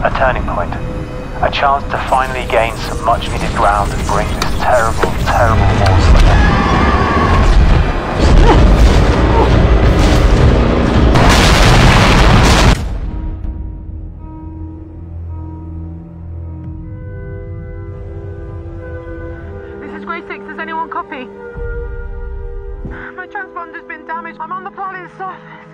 A turning point. A chance to finally gain some much needed ground and bring this terrible, terrible war to an end. This is Grey Six. Does anyone copy? My transponder's been damaged. I'm on the planet, surface.